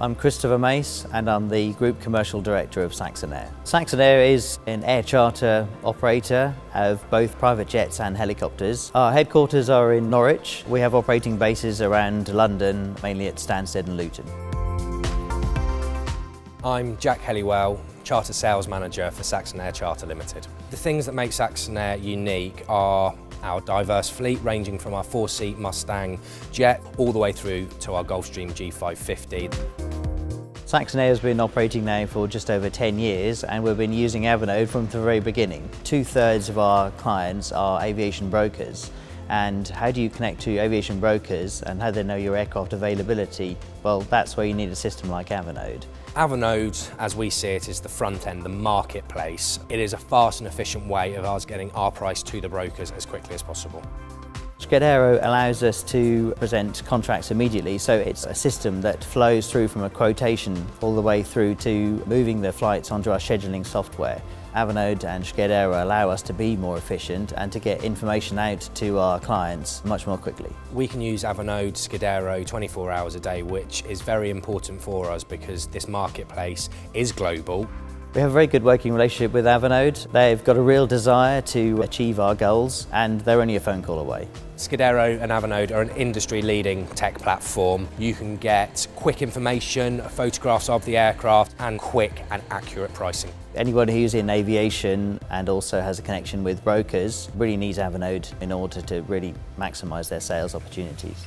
I'm Christopher Mace and I'm the Group Commercial Director of Saxon Air. Saxon Air is an air charter operator of both private jets and helicopters. Our headquarters are in Norwich. We have operating bases around London, mainly at Stansted and Luton. I'm Jack Helliwell, Charter Sales Manager for Saxon Air Charter Limited. The things that make Saxon Air unique are our diverse fleet ranging from our four-seat Mustang jet all the way through to our Gulfstream G550. Saxon Air has been operating now for just over 10 years and we've been using Avinode from the very beginning. Two thirds of our clients are aviation brokers and how do you connect to aviation brokers and how they know your aircraft availability? Well, that's where you need a system like Avinode. Avinode, as we see it, is the front end, the marketplace. It is a fast and efficient way of us getting our price to the brokers as quickly as possible. SchedAero allows us to present contracts immediately, so it's a system that flows through from a quotation all the way through to moving the flights onto our scheduling software. Avinode and SchedAero allow us to be more efficient and to get information out to our clients much more quickly. We can use Avinode, SchedAero 24 hours a day, which is very important for us because this marketplace is global. We have a very good working relationship with Avinode. They've got a real desire to achieve our goals and they're only a phone call away. SchedAero and Avinode are an industry-leading tech platform. You can get quick information, photographs of the aircraft and quick and accurate pricing. Anyone who's in aviation and also has a connection with brokers really needs Avinode in order to really maximise their sales opportunities.